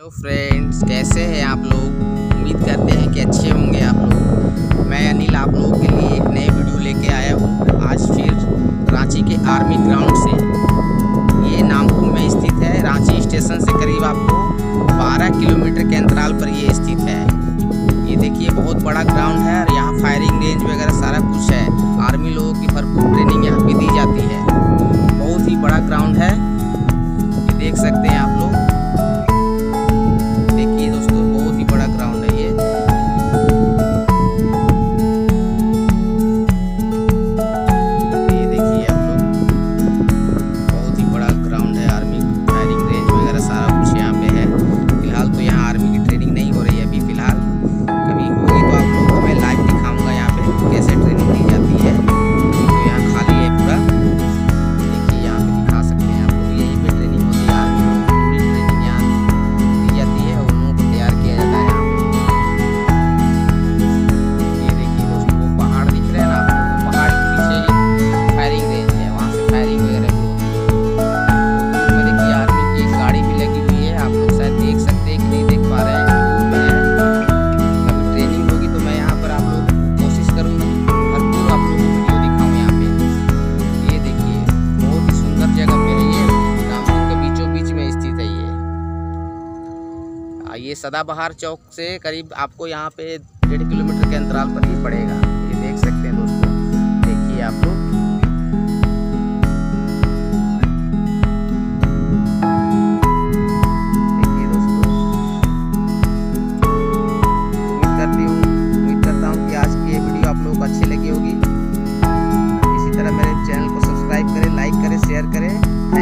Hello friends कैसे हैं आप लोग? उम्मीद करते हैं कि अच्छे होंगे आप लोग। मैं अनिल आप लोगों के लिए एक नए वीडियो लेके आया हूँ। आज फिर रांची के आर्मी ग्राउंड से। ये नामकुम में स्थित है। रांची स्टेशन से करीब आपको 12 किलोमीटर के अंतराल पर ये स्थित है। ये देखिए, बहुत बड़ा ग्राउंड है और यहाँ फायरिंग रेंज वगैरह फायरिंग वगैरह है। देखिए आर्मी की गाड़ी भी लगी हुई है, आप लोग शायद देख सकते हैं कि नहीं देख पा रहे हैं। तो बहुत ही सुंदर है बीचों में स्थित है ये। ये सदाबहार चौक से करीब आपको यहाँ पे डेढ़ किलोमीटर के अंतराल पर ही पड़ेगा। लाइक करें शेयर करें।